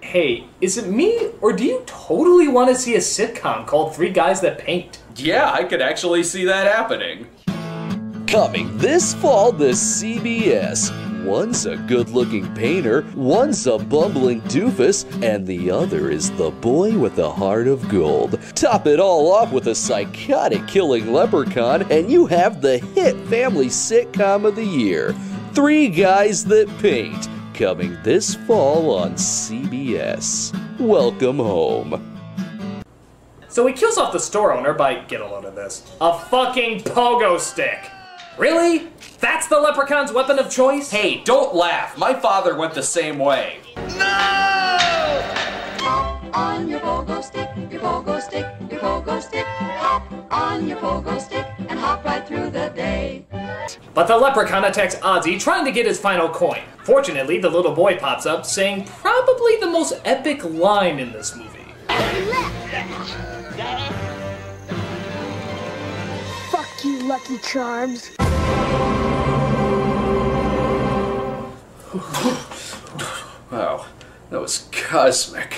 Hey, is it me, or do you totally want to see a sitcom called Three Guys That Paint? Yeah, I could actually see that happening. Coming this fall to CBS. One's a good looking painter, one's a bumbling doofus, and the other is the boy with a heart of gold. Top it all off with a psychotic killing leprechaun, and you have the hit family sitcom of the year Three Guys That Paint. Coming this fall on CBS. Welcome home. So he kills off the store owner by, get a load of this, a fucking pogo stick. Really? That's the leprechaun's weapon of choice? Hey, don't laugh. My father went the same way. Hop on your pogo stick, your pogo stick, your pogo stick. Hop on your pogo stick day. But the leprechaun attacks Ozzy, trying to get his final coin. Fortunately, the little boy pops up, saying probably the most epic line in this movie. Fuck you, Lucky Charms. Wow, that was cosmic.